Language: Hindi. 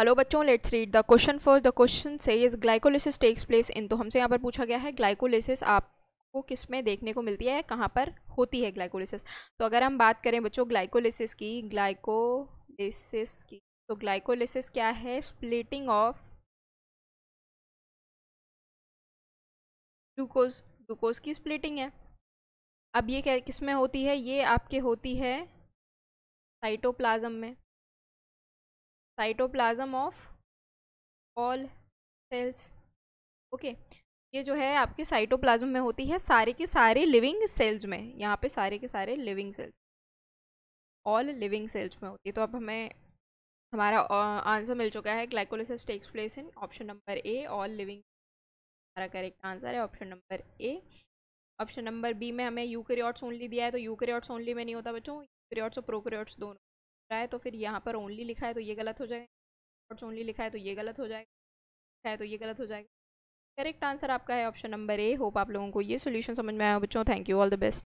हेलो बच्चों let's read the question first the question says is glycolysis takes place in तो हमसे यहाँ पर पूछा गया है ग्लाइकोलिसिस आपको किसमें देखने को मिलती है? कहाँ पर होती है ग्लाइकोलिसिस तो अगर हम बात करें बच्चों ग्लाइकोलिसिस की ग्लाइकोलिसिस की तो ग्लाइकोलिसिस क्या है? स्प्लिटिंग ऑफ़ ग्लूकोज ग्लूकोज की स्प्लिटिंग है। अब ये क्या, किसमें होती है? ये आपके होती है साइटोप्लाज्म में। Cytoplasm of all cells okay ये जो है आपके साइटोप्लाज्म में होती है सारे के सारे लिविंग सेल्स में, यहाँ पे सारे के सारे living cells all living cells में होती है। तो अब हमें, हमारा आंसर मिल चुका है। Glycolysis takes place in option number A all living हमारा करेक्ट आंसर है option number A option number B में हमें यूकरियोट्स ओनली दिया है तो यूकरियोट्स ओनली में नहीं होता बच्चों यूकरियोट्स और प्रोकरियोट्स दोनों। रहा है तो फिर यहाँ पर ओनली लिखा है तो ये गलत हो जाएगा। ओनली लिखा है तो ये गलत हो जाएगा। लिखा है तो ये गलत हो जाएगा। करेक्ट आंसर आपका है ऑप्शन नंबर ए होप आप लोगों को ये सोल्यूशन समझ में आया बच्चों। Thank you all the best